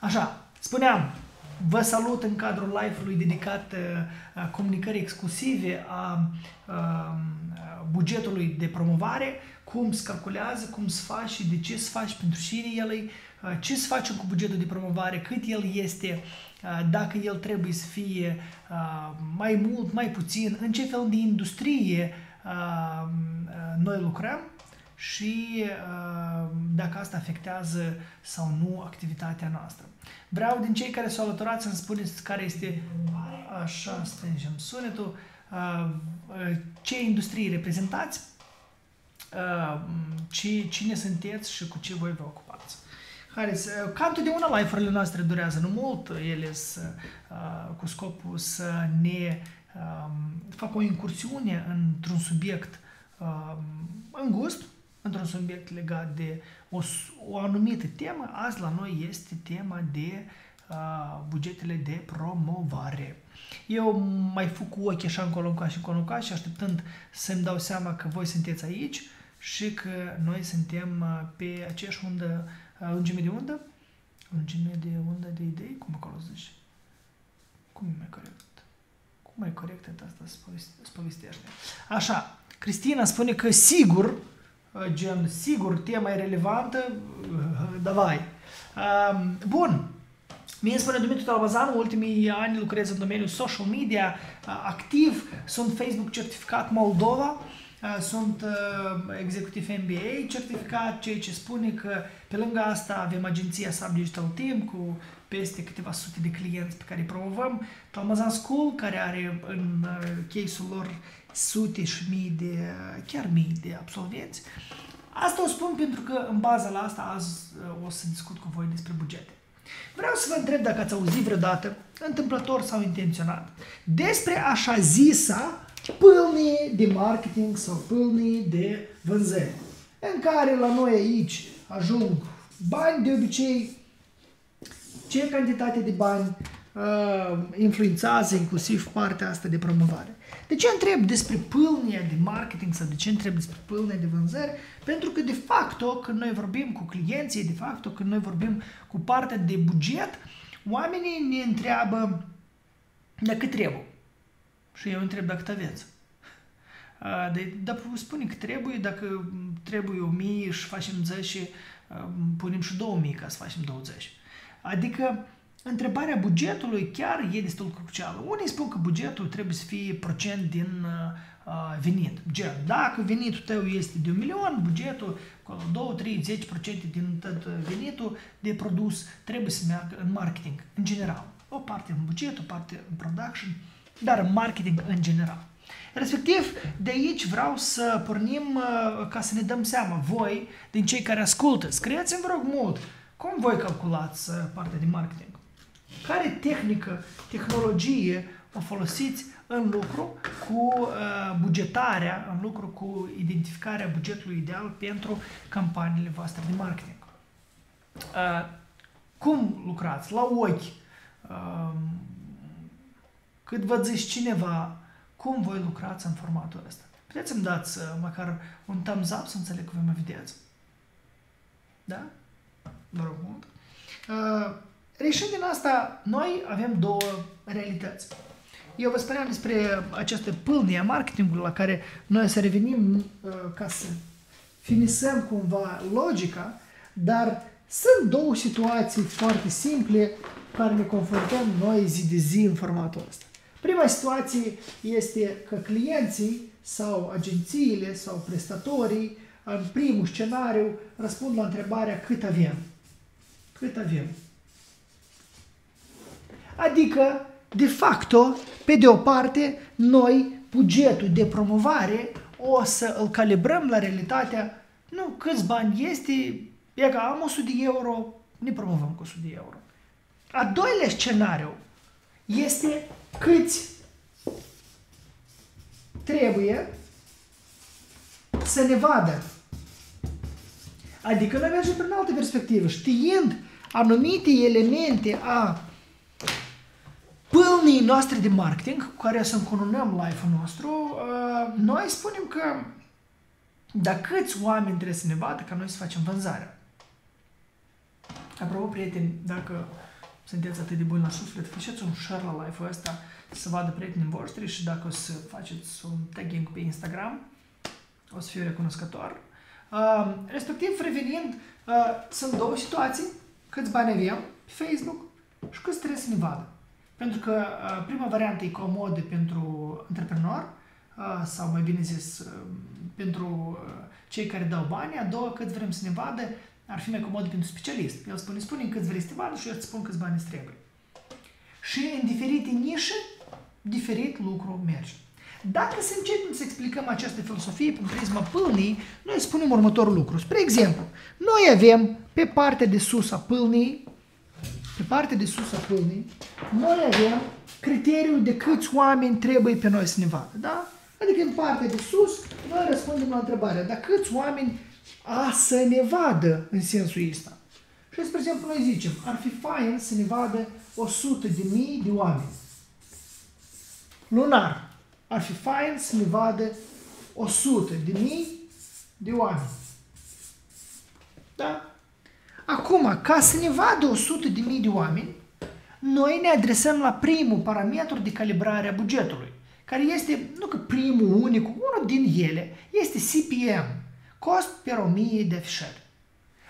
Așa, spuneam, vă salut în cadrul live-ului dedicat uh, comunicării exclusive a uh, bugetului de promovare, cum se calculează, cum se face și de ce se face, pentru cine el e, uh, ce se face cu bugetul de promovare, cât el este, uh, dacă el trebuie să fie uh, mai mult, mai puțin, în ce fel de industrie uh, uh, noi lucrăm și uh, dacă asta afectează sau nu activitatea noastră. Vreau din cei care s-au alăturat să-mi spuneți care este, așa strângem sunetul, uh, uh, ce industrie reprezentați, cine sunteți și cu ce voi vă ocupați. Haideți, ca întotdeauna live-urile noastre durează nu mult, ele să, cu scopul să ne facă o incursiune într-un subiect îngust, într-un subiect legat de o, o anumită temă. Azi la noi este tema de uh, bugetele de promovare. Eu mai fug cu ochii așa încolo încoa și încolo încoa și așteptând să-mi dau seama că voi sunteți aici și că noi suntem pe aceeași undă, lungime de undă, lungime de undă de idei, cum acolo zici? Cum e mai corect? Cum mai corect asta să povestește? Așa, Cristina spune că sigur gen, sigur, tema e relevantă, davai. Bun, Mie spune Dumitru Talbazanu, ultimii ani lucrez în domeniul social media, activ, sunt Facebook certificat Moldova, sunt executiv MBA certificat, ceea ce spune că pe lângă asta avem agenția Sub Digital Team cu peste câteva sute de clienți pe care îi promovăm, Talmazan School, care are în case-ul lor sute și mii de, chiar mii de absolvenți. Asta o spun pentru că în baza la asta azi uh, o să discut cu voi despre bugete. Vreau să vă întreb dacă ați auzit vreodată, întâmplător sau intenționat, despre așa zisa pâlnie de marketing sau pâlnie de vânzări, în care la noi aici ajung bani de obicei, ce cantitate de bani uh, influențează inclusiv partea asta de promovare. De ce întreb despre pâlnia de marketing sau de ce întreb despre pâlnia de vânzări? Pentru că, de facto, când noi vorbim cu clienții, de facto, când noi vorbim cu partea de buget, oamenii ne întreabă dacă trebuie. Și eu întreb dacă te aveți. De, dar spune că trebuie, dacă trebuie 1000 și facem 10, punem și 2000 ca să facem 20. Adică întrebarea bugetului chiar e destul crucială. Unii spun că bugetul trebuie să fie procent din uh, venit. Gen, dacă venitul tău este de un milion, bugetul, 2, 3, 10% din tot venitul de produs trebuie să meargă în marketing, în general. O parte în buget, o parte în production, dar în marketing în general. Respectiv, de aici vreau să pornim uh, ca să ne dăm seama, voi, din cei care ascultă, scrieți-mi, vă rog mult, cum voi calculați uh, partea de marketing? Care tehnică, tehnologie o folosiți în lucru cu uh, bugetarea, în lucru cu identificarea bugetului ideal pentru campaniile voastre de marketing? Uh, cum lucrați? La ochi? Uh, cât vă zici cineva, cum voi lucrați în formatul ăsta? Puteți să-mi dați uh, măcar un thumbs up să înțeleg că vă mă vedeți. Da? Vă rog mult. Uh, Reșind din asta, noi avem două realități. Eu vă spuneam despre această pâlnie a marketingului la care noi să revenim uh, ca să finisăm cumva logica, dar sunt două situații foarte simple care ne confruntăm noi zi de zi în formatul ăsta. Prima situație este că clienții sau agențiile sau prestatorii în primul scenariu răspund la întrebarea cât avem. Cât avem? Adică, de facto, pe de o parte, noi bugetul de promovare o să îl calibrăm la realitatea, nu, câți bani este, e că am 100 de euro, ne promovăm cu 100 de euro. A doilea scenariu este câți trebuie să ne vadă. Adică noi mergem prin altă perspectivă, știind anumite elemente a pâlnii noastre de marketing cu care să încununăm live-ul nostru, uh, noi spunem că dacă câți oameni trebuie să ne vadă ca noi să facem vânzarea. Apropo, prieteni, dacă sunteți atât de buni la suflet, faceți un share la live-ul ăsta să vadă prietenii voștri și dacă o să faceți un tagging pe Instagram, o să fiu recunoscător. Uh, respectiv, revenind, uh, sunt două situații, câți bani avem pe Facebook și câți trebuie să ne vadă. Pentru că uh, prima variantă e comodă pentru antreprenor, uh, sau mai bine zis, uh, pentru uh, cei care dau bani, a doua, cât vrem să ne vadă, ar fi mai comod pentru specialist. El spune, spune cât vrei să te vadă și eu îți spun câți bani îți trebuie. Și în diferite nișe, diferit lucru merge. Dacă să începem să explicăm această filosofie prin prisma pâlnii, noi spunem următorul lucru. Spre exemplu, noi avem pe partea de sus a pâlnii, pe partea de sus a pâlnii, noi avem criteriul de câți oameni trebuie pe noi să ne vadă, da? Adică în partea de sus, noi răspundem la întrebarea, dar câți oameni a să ne vadă în sensul ăsta? Și, spre exemplu, noi zicem, ar fi fain să ne vadă 100 de mii de oameni. Lunar. Ar fi fain să ne vadă 100 de mii de oameni. Da? Acum, ca să ne vadă 100 de mii de oameni, noi ne adresăm la primul parametru de calibrare a bugetului, care este, nu că primul, unicul, unul din ele, este CPM, cost per 1000 de afișări.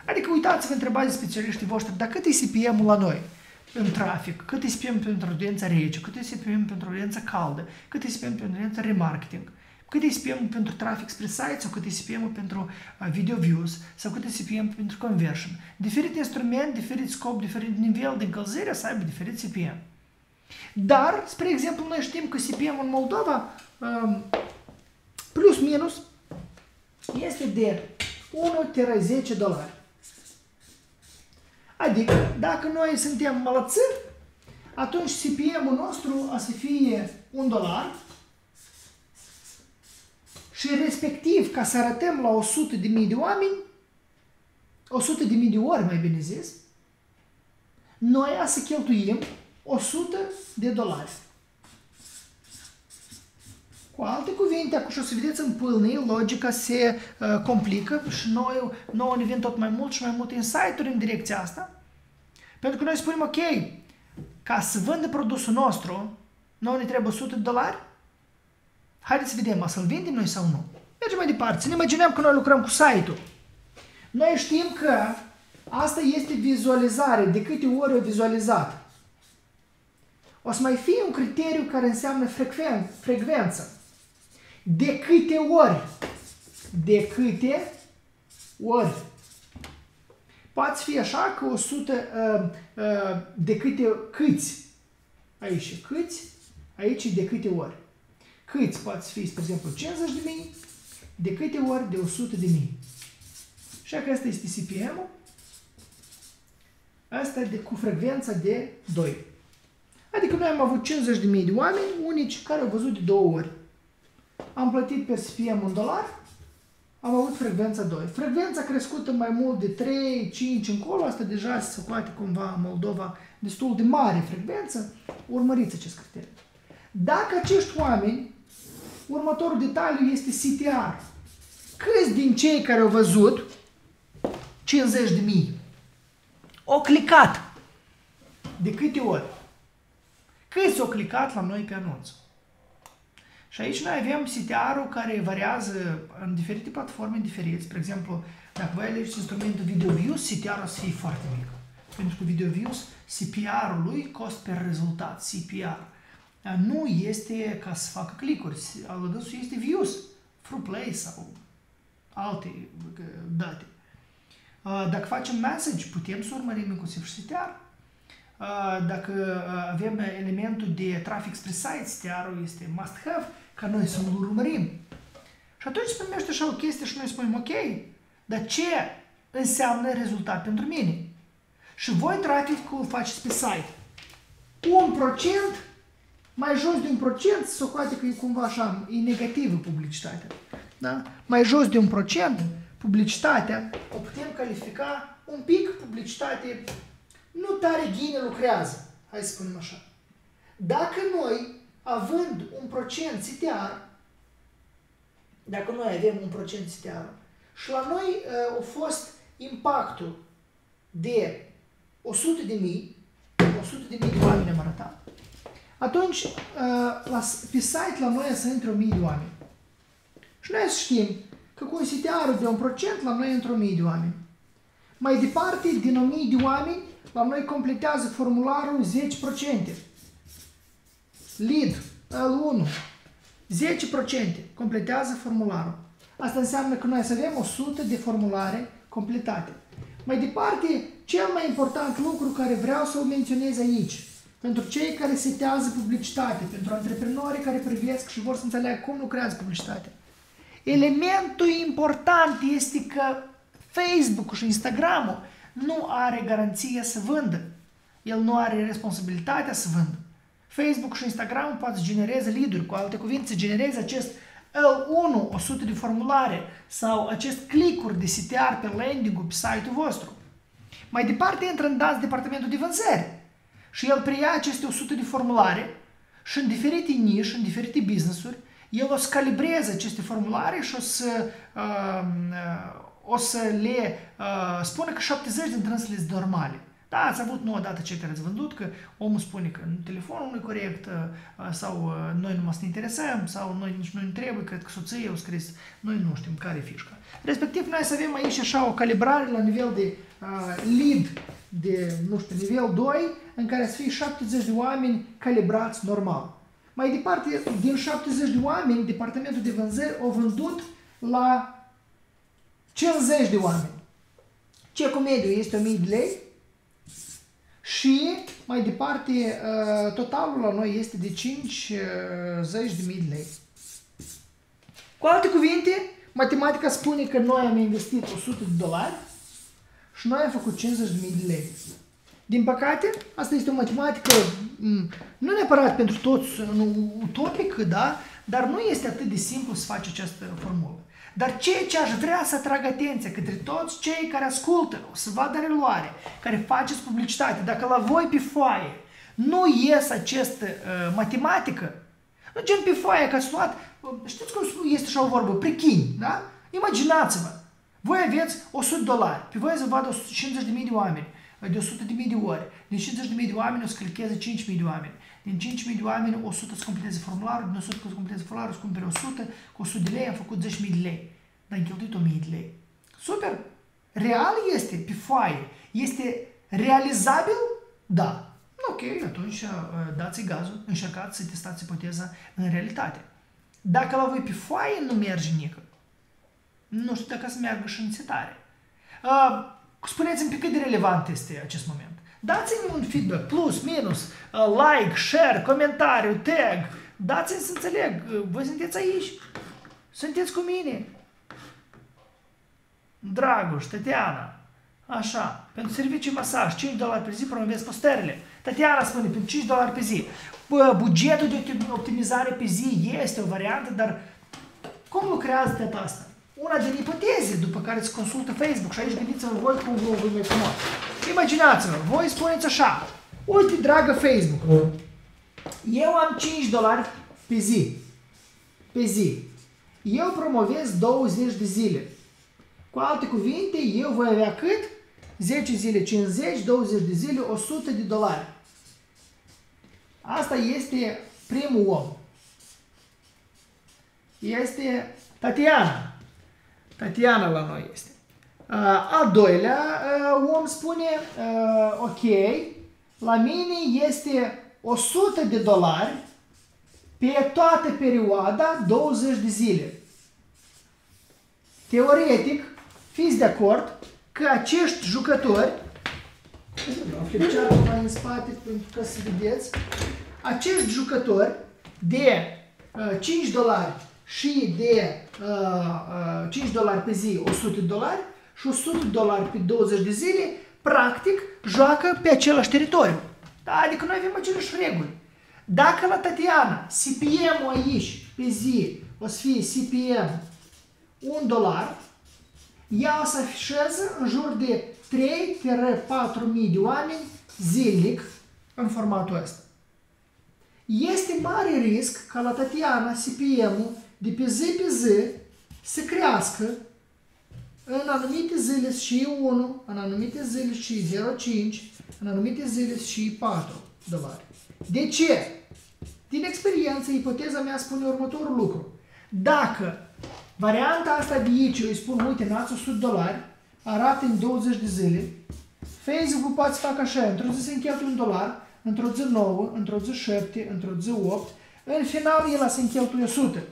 Adică uitați-vă, întrebați de specialiștii voștri, dar cât e CPM-ul la noi? în trafic, cât e CPM pentru audiența rece, cât e CPM pentru audiența caldă, cât e CPM pentru audiența remarketing, cât e CPM pentru trafic spre site sau cât e CPM pentru uh, video views sau cât e CPM pentru conversion. Diferit instrument, diferit scop, diferit nivel de încălzire să aibă diferit CPM. Dar, spre exemplu, noi știm că CPM în Moldova um, plus minus este de 1-10 dolari. Adică, dacă noi suntem mălățâni, atunci CPM-ul nostru a să fie un dolar și respectiv, ca să arătăm la 100 de mii de oameni, 100 de mii de ori, mai bine zis, noi a să cheltuim 100 de dolari. Cu alte cuvinte, acum și o să vedeți în pâlnii, logica se uh, complică și noi, nouă ne vin tot mai mult și mai multe insight-uri în direcția asta. Pentru că noi spunem, ok, ca să vândă produsul nostru, nouă ne trebuie 100 de dolari, haideți să vedem, să-l vindem noi sau nu. Mergem mai departe, să ne imaginăm că noi lucrăm cu site-ul. Noi știm că asta este vizualizare, de câte ori o vizualizat. O să mai fie un criteriu care înseamnă frecven frecvență. De câte ori? De câte ori? Poate fi așa că 100 uh, uh, de câte câți. Aici câți, aici de câte ori. Câți poate fi, spre exemplu, 50 de mii, de câte ori de 100 de mii. Și că asta este CPM-ul. Asta de, cu frecvența de 2. Adică noi am avut 50 de mii de oameni unici care au văzut de două ori am plătit pe SPM un dolar, am avut frecvența 2. Frecvența crescută mai mult de 3, 5 încolo, asta deja se poate cumva în Moldova destul de mare frecvență, urmăriți acest criteriu. Dacă acești oameni, următorul detaliu este CTR. Câți din cei care au văzut 50 de mii au clicat? De câte ori? Câți au clicat la noi pe anunț? Și aici noi avem CTR-ul care variază în diferite platforme diferite. Spre exemplu, dacă voi alegeți instrumentul Video Views, CTR-ul o să fie foarte mic. Pentru că Video Views, CPR-ul lui, cost per rezultat, CPR. Nu este ca să facă clicuri, al este views, through play sau alte date. Dacă facem message, putem să urmărim inclusiv și CTR. Dacă avem elementul de trafic spre site, CTR-ul este must-have, ca noi să îl urmărim. Și atunci se primește așa o chestie și noi spunem, ok, dar ce înseamnă rezultat pentru mine? Și voi traficul faceți pe site. Un procent, mai jos de un procent, se socoate că e cumva așa, e negativă publicitatea. Da? Mai jos de un procent, publicitatea o putem califica un pic publicitate nu tare ghine lucrează, hai să spunem așa. Dacă noi având un procent CTR, dacă noi avem un procent CTR, și la noi uh, a fost impactul de 100 de mii, 100 de mii de oameni am arătat, atunci uh, la, pe site la noi să intre 1000 de oameni. Și noi știm că cu un CTR de un procent la noi intră 1000 de oameni. Mai departe, din 1000 de oameni, la noi completează formularul 10%. Lead, L1, 10% completează formularul. Asta înseamnă că noi să avem 100 de formulare completate. Mai departe, cel mai important lucru care vreau să o menționez aici, pentru cei care setează publicitate, pentru antreprenorii care privesc și vor să înțeleagă cum lucrează publicitatea. Elementul important este că Facebook și Instagram nu are garanție să vândă. El nu are responsabilitatea să vândă. Facebook și Instagram poate să genereze lead cu alte cuvinte, să genereze acest L1, 100 de formulare sau acest clicuri de CTR pe landing-ul pe site-ul vostru. Mai departe intră în DAS departamentul de vânzări și el preia aceste 100 de formulare și în diferite nișe, în diferite business-uri, el o să calibreze aceste formulare și o să, uh, uh, o să le uh, spună că 70 dintre ele sunt normale. Da, ați avut nu odată cei care ați vândut că omul spune că telefonul nu e corect uh, sau uh, noi nu mă să ne interesăm sau noi nici nu ne trebuie, cred că soția au scris, noi nu știm care e fișca. Respectiv, noi să avem aici așa o calibrare la nivel de uh, lead de, nu știu, nivel 2, în care să fie 70 de oameni calibrați normal. Mai departe, din 70 de oameni, departamentul de vânzări a vândut la 50 de oameni. Ce cu mediu este 1000 de lei și mai departe uh, totalul la noi este de 50 de mii de lei. Cu alte cuvinte, matematica spune că noi am investit 100 de dolari și noi am făcut 50 de mii de lei. Din păcate, asta este o matematică nu neapărat pentru toți utopic, da? dar nu este atât de simplu să faci această formulă. Dar ceea ce aș vrea să atrag atenția către toți cei care ascultă, o să vadă reluare, care faceți publicitate, dacă la voi pe foaie nu ies această uh, matematică, nu gen pe foaie că ați luat, știți cum este așa o vorbă, prichini, da? Imaginați-vă, voi aveți 100 dolari, pe voi să vadă 50.000 de oameni, de 100.000 de ori, din 50.000 de oameni o să clicheze 5.000 de oameni, din 5.000 de oameni, 100 să completeze formularul, din 100 să completeze formularul, să cumpere 100, cu 100 de lei am făcut 10.000 de lei. Dar am cheltuit 1.000 de lei. Super! Real este pe foaie. Este realizabil? Da. Ok, atunci uh, dați gazul, încercați să testați ipoteza în realitate. Dacă la voi pe foaie nu merge nică, nu știu dacă să meargă și în setare. Uh, spuneți-mi pe cât de relevant este acest moment. Dați-mi un feedback, plus, minus, uh, like, share, comentariu, tag. Dați-mi să înțeleg. Uh, voi sunteți aici. Sunteți cu mine. Dragoș, Tatiana. Așa, pentru serviciu masaj, 5 dolari pe zi promovez postările. Tatiana spune, pentru 5 dolari pe zi. Bă, bugetul de optimizare pe zi este o variantă, dar cum lucrează data asta? Una din ipoteze după care se consultă Facebook și aici gândiți-vă voi cum vă voi mai frumos. Imaginați-vă, voi spuneți așa, uite, dragă Facebook, eu am 5 dolari pe zi, pe zi. Eu promovez 20 de zile. Cu alte cuvinte, eu voi avea cât? 10 zile 50, 20 de zile 100 de dolari. Asta este primul om. Este Tatiana. Tatiana la noi este. Uh, al doilea uh, om spune, uh, ok, la mine este 100 de dolari pe toată perioada 20 de zile. Teoretic, fiți de acord că acești jucători, am mai în spate pentru ca să vedeți, acești jucători de uh, 5 dolari și de uh, uh, 5 dolari pe zi 100 de dolari și 100 de dolari pe 20 de zile, practic joacă pe același teritoriu. Da? Adică noi avem aceleași reguli. Dacă la Tatiana CPM-ul aici pe zi o să fie CPM 1 dolar, ea o să afișeze în jur de 3-4 mii de oameni zilnic în formatul ăsta. Este mare risc ca la Tatiana CPM-ul de pe zi pe zi să crească în anumite zile și 1, în anumite zile și 0,5, în anumite zile și 4 dolari. De ce? Din experiență, ipoteza mea spune următorul lucru. Dacă varianta asta de aici, eu îi spun, uite, n-ați 100 dolari, arată în 20 de zile, Facebook-ul poate să facă așa, într-o zi se încheltuie un dolar, într-o zi 9, într-o zi 7, într-o zi 8, în final el se încheltuie 100.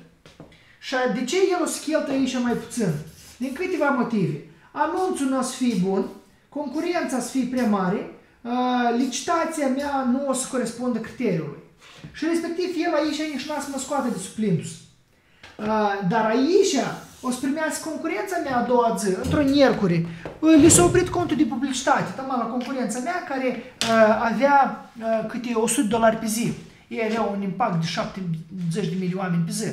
Și de ce el o să cheltuie aici mai puțin? Din câteva motive. Anunțul nu o să fie bun, concurența să fie prea mare, licitația mea nu o să corespundă criteriului. Și respectiv el aici nici n-a să mă scoate de suplintus. Dar aici o să primească concurența mea a doua zi, într-o miercuri. Li s-a oprit contul de publicitate, tama la concurența mea, care uh, avea uh, câte 100 dolari pe zi. Ei aveau un impact de 70 de milioane pe zi.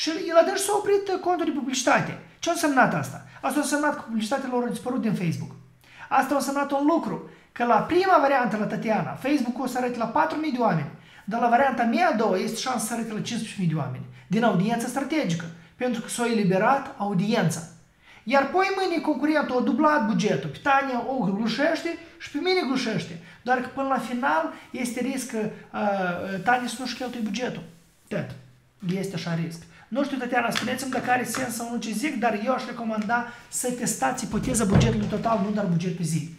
Și el a dat s-a oprit contul de publicitate. Ce a însemnat asta? Asta a însemnat că publicitatea lor a dispărut din Facebook. Asta a însemnat un lucru, că la prima variantă, la Tatiana, Facebook o să arate la 4.000 de oameni, dar la varianta mea a doua este șansă să arate la 15.000 de oameni, din audiență strategică pentru că s-a eliberat audiența. Iar poi mâine concurentul a dublat bugetul, pe Tania o glușește și pe mine glușește. Doar că până la final este risc că uh, Tania să nu-și cheltuie bugetul. Tot. Este așa risc. Nu știu, Tatiana, spuneți-mi dacă are sens sau nu ce zic, dar eu aș recomanda să testați ipoteza bugetului total, nu doar buget pe zi.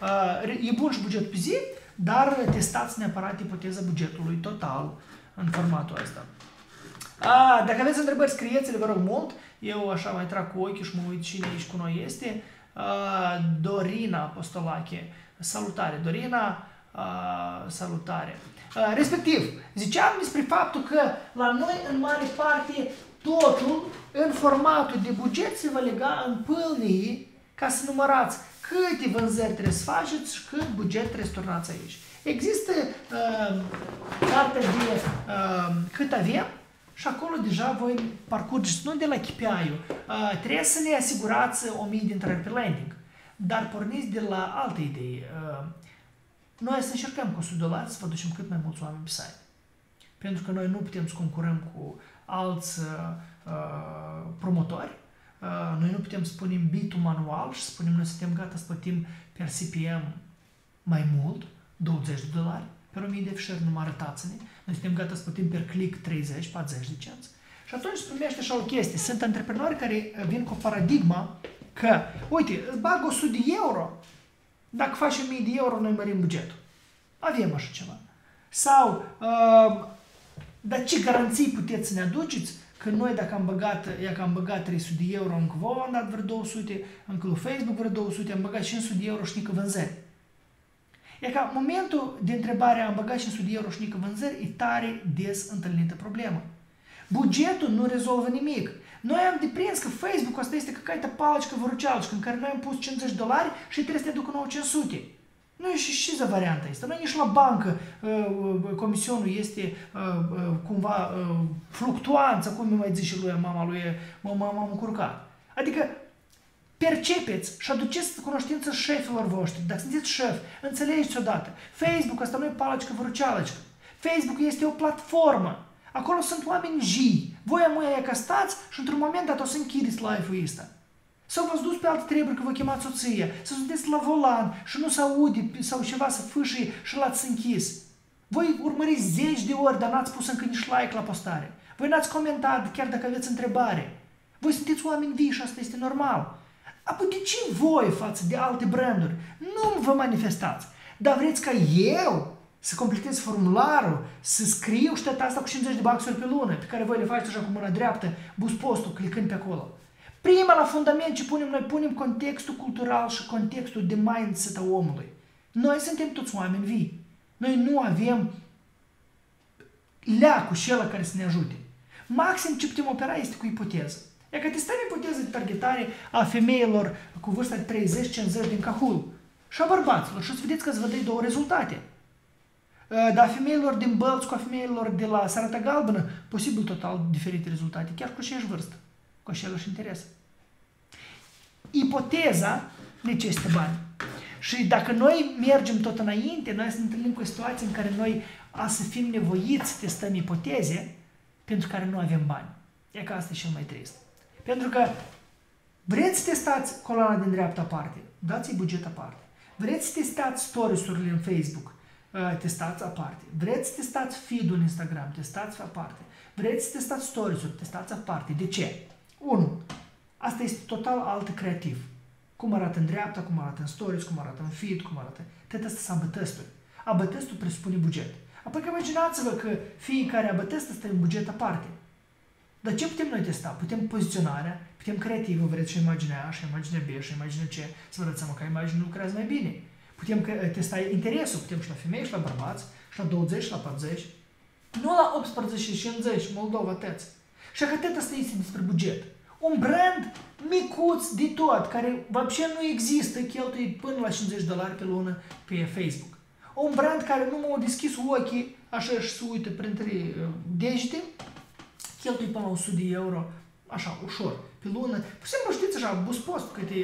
Uh, e bun și buget pe zi, dar testați neapărat ipoteza bugetului total în formatul ăsta. A, dacă aveți întrebări, scrieți-le, vă rog mult. Eu așa mai trag cu ochii și mă uit cine aici cu noi este. A, Dorina Apostolache. Salutare, Dorina. A, salutare. A, respectiv, ziceam despre faptul că la noi, în mare parte, totul în formatul de buget se va lega în pâlnii ca să numărați câte vânzări trebuie să faceți și cât buget trebuie să turnați aici. Există uh, cartea de uh, cât avem, și acolo deja voi parcurgeți, nu de la KPI-ul, uh, trebuie să le asigurați 1000 de intrări pe landing, dar porniți de la alte idei. Uh, noi să încercăm cu 100 dolari să vă ducem cât mai mulți oameni pe site. Pentru că noi nu putem să concurăm cu alți uh, promotori, uh, noi nu putem să punem bitul manual și să spunem noi suntem gata să plătim per CPM mai mult, 20 de dolari, pe 1000 de fișieri numai arătați-ne, noi suntem gata să plătim per click 30-40 de cenți. Și atunci se primește așa o chestie. Sunt antreprenori care vin cu paradigma că, uite, îți bag 100 de euro, dacă faci 1000 de euro, noi mărim bugetul. Avem așa ceva. Sau, uh, dar ce garanții puteți să ne aduceți că noi dacă am băgat, ia că am băgat 300 de euro, încă vouă am dat vreo 200, încă lui Facebook vreo 200, am băgat 500 de euro și nică vânzări. E ca momentul de întrebare am băgat 500 de euro și nică vânzări e tare des întâlnită problemă. Bugetul nu rezolvă nimic. Noi am deprins că Facebook asta este ca ca palăcică vărucealcică în care noi am pus 50 dolari și trebuie să ne ducă 500. Nu e și și za varianta asta. Noi nici la bancă uh, uh, comisionul este uh, cumva fluctuanță, cum mi mai zice lui mama lui, m-am încurcat. Adică percepeți și aduceți cunoștință șefilor voștri. Dacă sunteți șef, înțelegeți odată. Facebook asta nu e palacică vărucealăcică. Facebook este o platformă. Acolo sunt oameni jii. Voi amâia că stați și într-un moment dat o să închideți live-ul ăsta. Sau v-ați dus pe alte treburi că vă chemați soția, să sunteți la volan și nu se aude sau ceva să fâșie și l-ați închis. Voi urmăriți zeci de ori, dar n-ați pus încă nici like la postare. Voi n-ați comentat chiar dacă aveți întrebare. Voi sunteți oameni vii și asta este normal. Apoi de ce voi față de alte branduri nu vă manifestați? Dar vreți ca eu să completez formularul, să scriu și tot asta cu 50 de baxuri pe lună, pe care voi le faceți așa cu mâna dreaptă, bus postul, clicând pe acolo. Prima la fundament ce punem, noi punem contextul cultural și contextul de mindset a omului. Noi suntem toți oameni vii. Noi nu avem leacul și care să ne ajute. Maxim ce putem opera este cu ipoteză. E că testăm ipoteză de targetare a femeilor cu vârsta de 30-50 din Cahul și a bărbaților și o să vedeți că îți vă două rezultate. Dar femeilor din Bălți cu a femeilor de la Sarata Galbenă, posibil total diferite rezultate, chiar cu aceeași vârstă, cu același interes. Ipoteza necesită bani. Și dacă noi mergem tot înainte, noi să ne întâlnim cu o situație în care noi a să fim nevoiți să testăm ipoteze pentru care nu avem bani. E că asta e cel mai trist. Pentru că vreți să testați coloana din dreapta parte, dați-i buget aparte. Vreți să testați stories-urile în Facebook? Uh, testați aparte. Vreți să testați feed-ul în Instagram? Testați aparte. Vreți să testați stories-uri? Testați aparte. De ce? 1. Asta este total alt creativ. Cum arată în dreapta, cum arată în stories, cum arată în feed, cum arată... Tot asta sunt abătăsturi. Abătăstul presupune buget. Apoi că imaginați-vă că fiecare abătăst este un buget aparte. Dar ce putem noi testa? Putem poziționarea, putem creativă, vreți și imaginea A, și imaginea B, și imaginea C, să vă dați seama că imaginea lucrează mai bine. Putem testa interesul, putem și la femei, și la bărbați, și la 20, și la 40. Nu la 18 și 50, Moldova, tăți. Și că atât asta este despre buget. Un brand micuț de tot, care вообще nu există, cheltuie până la 50 dolari pe lună pe Facebook. Un brand care nu m-a deschis ochii, așa și se uită printre uh, degete, cheltuie până la 100 de euro, așa, ușor, pe lună. Pur și simplu, știți, așa, buspost, câte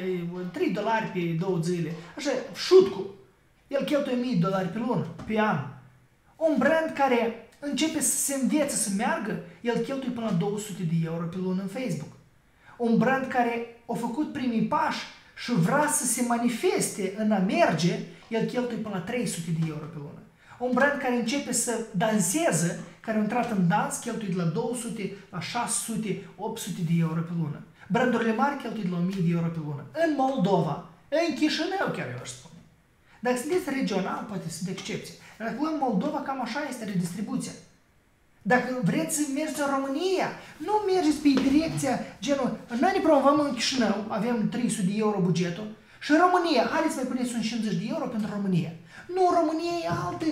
3 dolari pe două zile, așa, șutcu. El cheltuie 1000 dolari pe lună, pe an. Un brand care începe să se învețe să meargă, el cheltuie până la 200 de euro pe lună în Facebook. Un brand care a făcut primii pași și vrea să se manifeste în a merge, el cheltuie până la 300 de euro pe lună. Un brand care începe să danseze, care a intrat în dans, cheltuie de la 200 la 600, 800 de euro pe lună. Brandurile mari cheltuie de la 1000 de euro pe lună. În Moldova, în Chișinău chiar eu aș spune. Dacă sunteți regional, poate sunt excepții. Dar în Moldova cam așa este redistribuția. Dacă vreți să mergeți în România, nu mergeți pe direcția genul, noi ne promovăm în Chișinău, avem 300 de euro bugetul, și în România, haideți să mai puneți un 50 de euro pentru România. Nu, România e alte,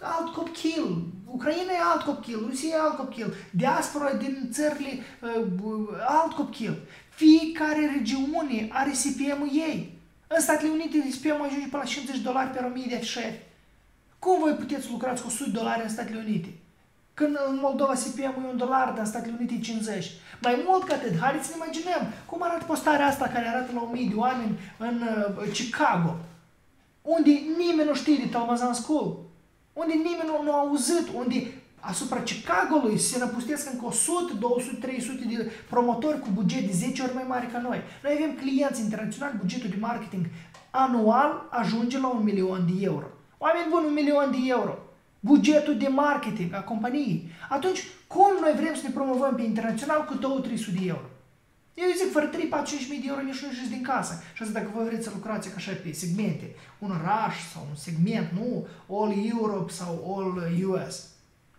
alt copil, Ucraina e alt copil, Rusia e alt copil, diaspora din țările uh, alt copil. Fiecare regiune are CPM-ul ei. În Statele Unite CPM ajunge până la 50 dolari pe 1000 de afișări. Cum voi puteți lucrați cu 100 dolari în Statele Unite? Când în Moldova CPM e un dolar, dar în Statele Unite e 50. Mai mult ca atât, haideți să ne imaginăm cum arată postarea asta care arată la 1000 de oameni în uh, Chicago, unde nimeni nu știe de Talmazan School, unde nimeni nu, nu a auzit, unde asupra Chicago-ului se năpustesc încă 100, 200, 300 de promotori cu buget de 10 ori mai mare ca noi. Noi avem clienți internaționali, bugetul de marketing anual ajunge la un milion de euro. Oameni buni, un milion de euro bugetul de marketing a companiei, atunci cum noi vrem să ne promovăm pe internațional cu 2-300 de euro? Eu zic, fără 3, 4, 5 mii de euro nici nu ieșiți din casă. Și asta dacă voi vreți să lucrați așa pe segmente, un oraș sau un segment, nu All Europe sau All US.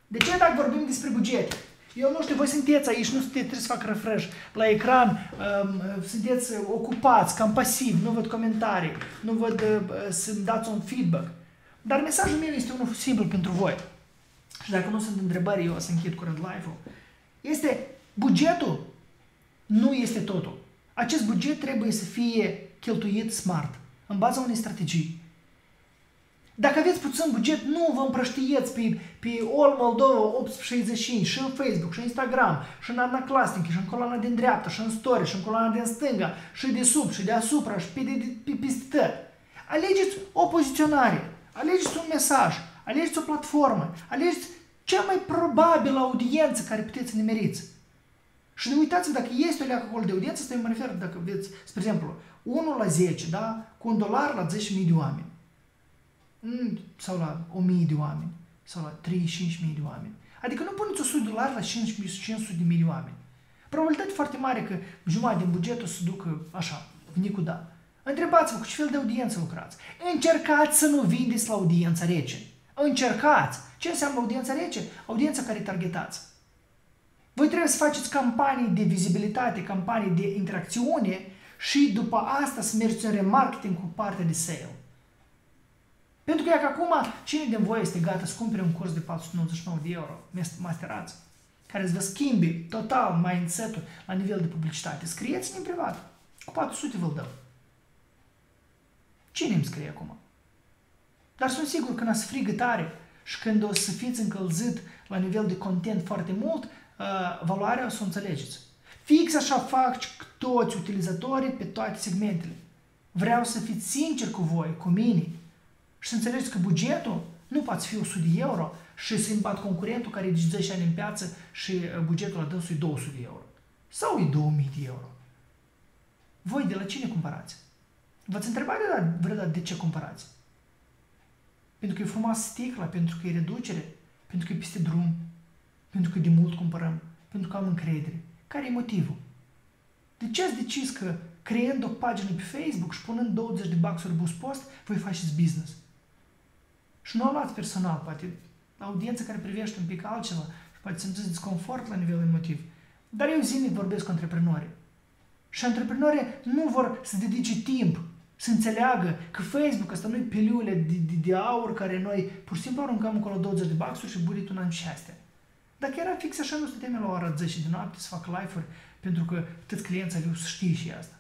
De ce dacă vorbim despre buget? Eu nu știu, voi sunteți aici, nu sunteți, trebuie să fac refresh la ecran, um, sunteți ocupați, cam pasiv, nu văd comentarii, nu văd uh, să-mi dați un feedback. Dar mesajul meu este unul simplu pentru voi. Și dacă nu sunt întrebări, eu o să închid curând live-ul. Este bugetul nu este totul. Acest buget trebuie să fie cheltuit smart, în baza unei strategii. Dacă aveți puțin buget, nu vă împrăștieți pe, pe All Moldova 865 și în Facebook, și în Instagram, și în Anaclastic, și în coloana din dreapta, și în story, și în coloana din stânga, și de sub, și deasupra, și pe, de, de, pe peste tot. Alegeți o poziționare. Alegeți un mesaj, alegeți o platformă, alegeți cea mai probabilă audiență care puteți să ne meriți. Și nu uitați dacă este o leacă acolo de audiență, să mă refer dacă veți, spre exemplu, 1 la 10, da? Cu un dolar la 10.000 de oameni. Mm, sau la 1.000 de oameni. Sau la 35.000 de oameni. Adică nu puneți 100 de dolari la 500 de mii de oameni. Probabilitate foarte mare că jumătate din bugetul să ducă așa, veni cu da. Întrebați-vă cu ce fel de audiență lucrați. Încercați să nu vindeți la audiența rece. Încercați. Ce înseamnă audiența rece? Audiența care targetați. Voi trebuie să faceți campanii de vizibilitate, campanii de interacțiune și după asta să mergeți în remarketing cu partea de sale. Pentru că, că acum, cine din voi este gata să cumpere un curs de 499 de euro, masterați, care îți vă schimbi total mindset-ul la nivel de publicitate, scrieți-ne în privat. Cu 400 vă dau. Cine îmi scrie acum? Dar sunt sigur că când ați frigă tare și când o să fiți încălzit la nivel de content foarte mult, uh, valoarea o să o înțelegeți. Fix așa fac toți utilizatorii pe toate segmentele. Vreau să fiți sinceri cu voi, cu mine și să înțelegeți că bugetul nu poate fi 100 de euro și să îmi concurentul care e de 10 ani în piață și uh, bugetul la dânsul e 200 de euro. Sau e 2000 de euro. Voi de la cine cumpărați? V-ați întrebat de vreodată de ce cumpărați? Pentru că e frumoasă sticla, pentru că e reducere, pentru că e peste drum, pentru că de mult cumpărăm. Pentru că am încredere. Care e motivul? De ce ați decis că creând o pagină pe Facebook și punând 20 de baxuri bus post, voi faceți business? Și nu o luați personal, poate audiența care privește un pic altceva și poate simțiți disconfort la nivel emotiv. Dar eu zilnic vorbesc cu antreprenori. Și antreprenorii nu vor să dedice timp să înțeleagă că Facebook asta nu e peliule de, de, de aur care noi pur și simplu aruncăm acolo 20 de baxuri și buritul în am 6 dacă era fix așa nu stăteam la ora 10 de noapte să fac live-uri, pentru că toți clienții aveau să știe și asta.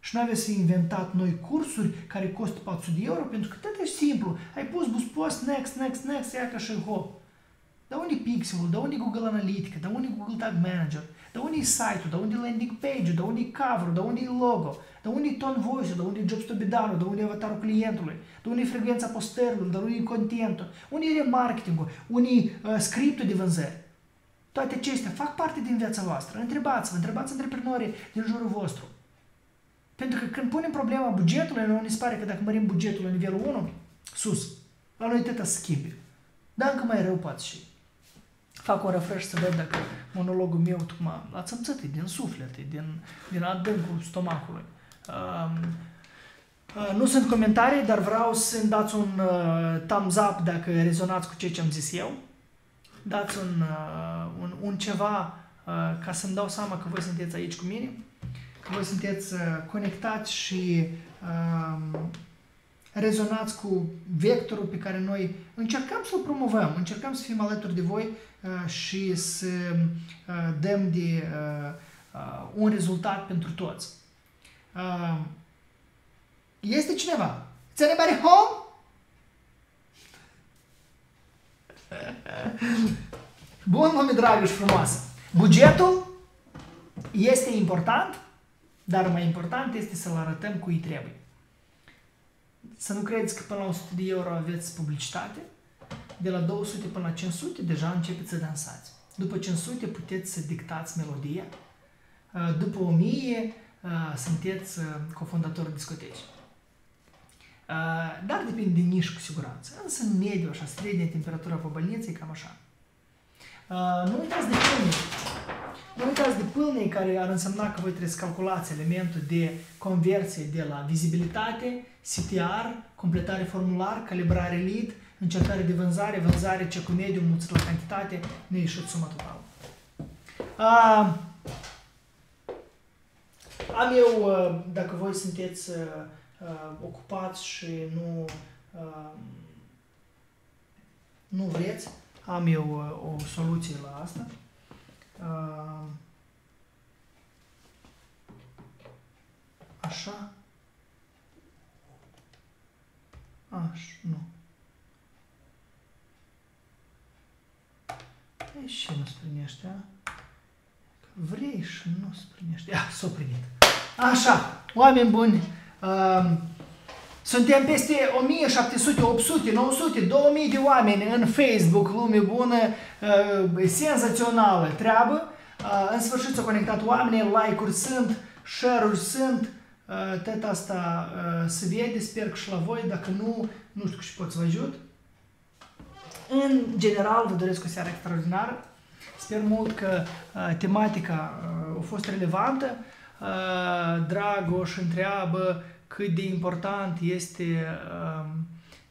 Și nu aveți să inventat noi cursuri care costă 400 de euro, pentru că tot e simplu. Ai pus bus post, next, next, next, ia ca și hop. Da unde e pixelul? Dar unde Google Analytica? da unde Google Tag Manager? da unde site-ul? Dar unde landing page-ul? Dar unde cover da unde logo? Dar unde e tone voice-ul, dar unde e jobs to be done dar unde e avatarul clientului, dar unde e frecvența postărilor, dar unde e contentul, unde e remarketing-ul, unde e uh, scriptul de vânzări. Toate acestea fac parte din viața voastră. Întrebați-vă, întrebați antreprenorii din jurul vostru. Pentru că când punem problema bugetului, noi ne se pare că dacă mărim bugetul la nivelul 1, sus, la noi teta să schimbe. Dar încă mai rău poate și. Fac un refresh să văd dacă monologul meu tocmai l-ați înțătit din suflet, din, din adâncul stomacului. Um, uh, nu sunt comentarii, dar vreau să-mi dați un uh, thumbs up dacă rezonați cu ceea ce am zis eu. Dați un, uh, un, un ceva uh, ca să-mi dau seama că voi sunteți aici cu mine că voi sunteți uh, conectați și uh, rezonați cu vectorul pe care noi încercăm să-l promovăm, încercăm să fim alături de voi uh, și să uh, dăm de uh, uh, un rezultat pentru toți. Uh, este cineva? Is anybody home? Bun, lume dragă și frumoasă. Bugetul este important, dar mai important este să-l arătăm cui trebuie. Să nu credeți că până la 100 de euro aveți publicitate, de la 200 până la 500 deja începeți să dansați. După 500 puteți să dictați melodia, uh, după 1000 uh, sunteți uh, cofondator discoteci. Dar depinde de niș cu siguranță. Însă în mediu, așa, srednia temperatura pe bălniță e cam așa. Nu uitați de pâine. Nu uitați de pâine care ar însemna că voi trebuie să calculați elementul de conversie de la vizibilitate, CTR, completare formular, calibrare lead, încercare de vânzare, vânzare ce cu mediu mulțit la cantitate, ne ieșit suma totală. Uh, am eu, uh, dacă voi sunteți uh, uh, ocupați și nu, uh, nu vreți, am eu uh, o soluție la asta. Uh, așa. Aș, nu. E și nu sprinește, a? Vrei și nu sprinește. Ah, s-o primit. Așa, oameni buni, uh, suntem peste 1700, 800, 900, 2000 de oameni în Facebook, lume bună, uh, senzațională treabă. Uh, în sfârșit s-au conectat oamenii, like-uri sunt, share-uri sunt, uh, tot asta se vede, sper că și la voi, dacă nu, nu știu ce pot să vă ajut. În general, vă doresc o seară extraordinară. Sper mult că uh, tematica uh, a fost relevantă. Uh, Dragoș întreabă cât de important este uh,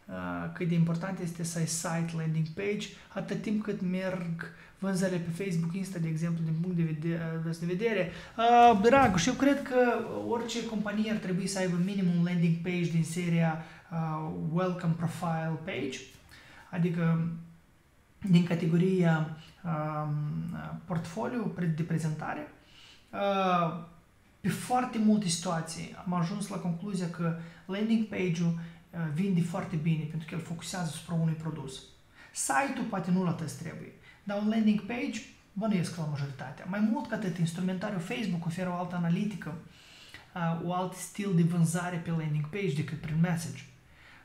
uh, cât de important este să ai site landing page, atât timp cât merg vânzările pe Facebook, Insta, de exemplu, din punct de vedere. De vedere. Uh, drag, și eu cred că orice companie ar trebui să aibă minim un landing page din seria uh, Welcome Profile Page, adică din categoria uh, portfolio de prezentare. Uh, pe foarte multe situații am ajuns la concluzia că landing page-ul uh, vinde foarte bine pentru că el focusează asupra unui produs. Site-ul poate nu la tăți trebuie, dar un landing page bănuiesc la majoritatea. Mai mult ca atât, instrumentariul Facebook oferă o altă analitică, uh, o alt stil de vânzare pe landing page decât prin message.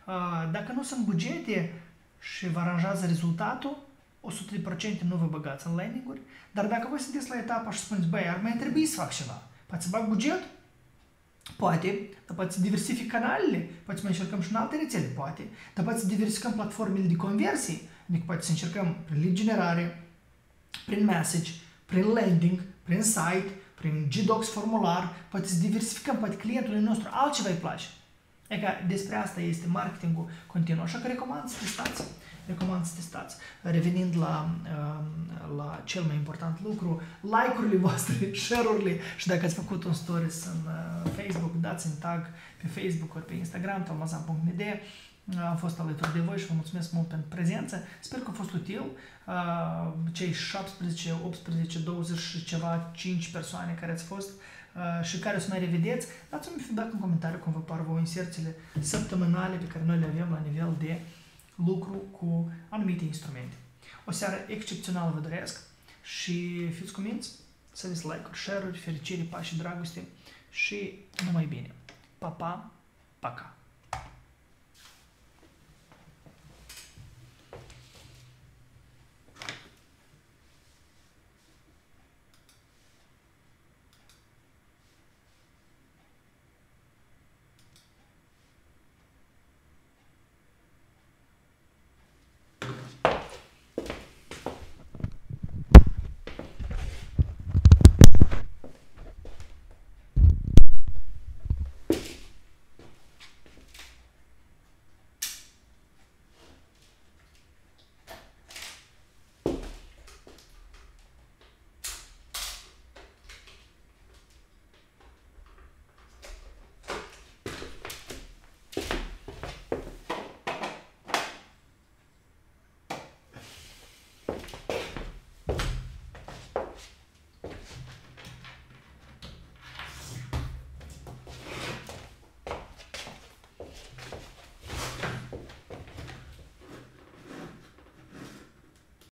Uh, dacă nu sunt bugete și vă aranjează rezultatul, 100% nu vă băgați în landing-uri, dar dacă voi sunteți la etapa și spuneți, băi, ar mai trebui să fac ceva, Poate să bag buget? Poate, dar poate să diversific canalele, poate să mai încercăm și în alte rețele, poate, dar poate să diversificăm platformele de conversie, adică poate să încercăm prin lead generare, prin message, prin landing, prin site, prin GDocs formular, poate să diversificăm, poate clientului nostru altceva îi place. E ca despre asta este marketingul continuu, așa că recomand să testați. Recomand să testați. Revenind la, um, la cel mai important lucru, like-urile voastre, share-urile și dacă ați făcut un stories în uh, Facebook, dați-mi tag pe Facebook ori pe Instagram, talmazan.md. Am fost alături de voi și vă mulțumesc mult pentru prezență. Sper că a fost util. Uh, cei 17, 18, 20 și ceva, 5 persoane care ați fost uh, și care o să mai revedeți, dați-mi feedback în comentariu cum vă par vouă inserțiile săptămânale pe care noi le avem la nivel de lucru cu anumite instrumente. O seară excepțională vă doresc și fiți cuminți, să aveți like-uri, share-uri, fericire, pași și dragoste și numai bine. Pa, pa, paca!